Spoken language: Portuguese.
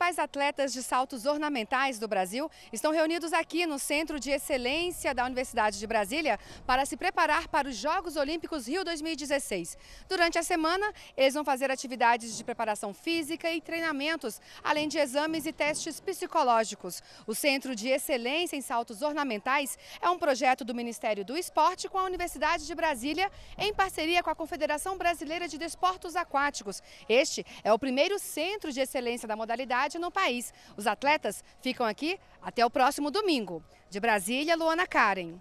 principais atletas de saltos ornamentais do Brasil estão reunidos aqui no Centro de Excelência da Universidade de Brasília para se preparar para os Jogos Olímpicos Rio 2016. Durante a semana, eles vão fazer atividades de preparação física e treinamentos, além de exames e testes psicológicos. O Centro de Excelência em Saltos Ornamentais é um projeto do Ministério do Esporte com a Universidade de Brasília, em parceria com a Confederação Brasileira de Desportos Aquáticos. Este é o primeiro centro de excelência da modalidade no país. Os atletas ficam aqui até o próximo domingo. De Brasília, Luana Karen.